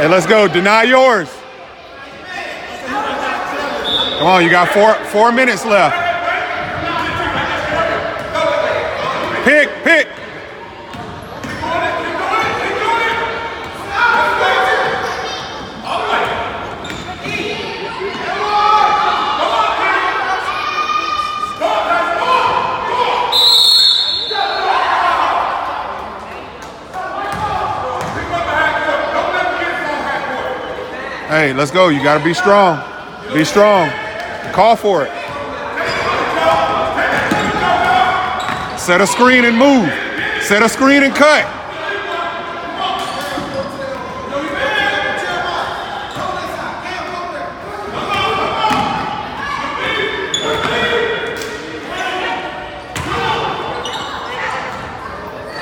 Hey, let's go. Deny yours. Come on, you got four four minutes left. Pick, pick. Hey, let's go. You got to be strong. Be strong. Call for it. Set a screen and move. Set a screen and cut.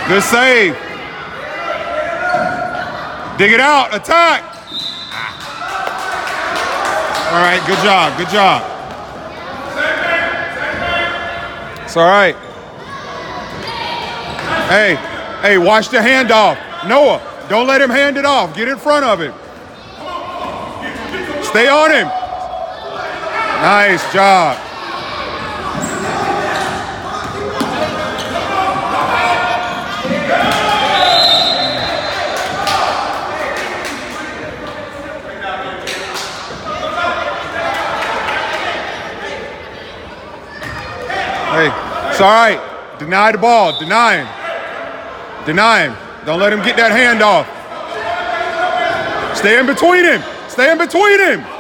Good save. Dig it out. Attack. All right. Good job. Good job. It's all right. Hey, hey, watch the handoff. Noah, don't let him hand it off. Get in front of him. Stay on him. Nice job. Hey, it's all right. Deny the ball. Deny him. Deny him. Don't let him get that hand off. Stay in between him. Stay in between him.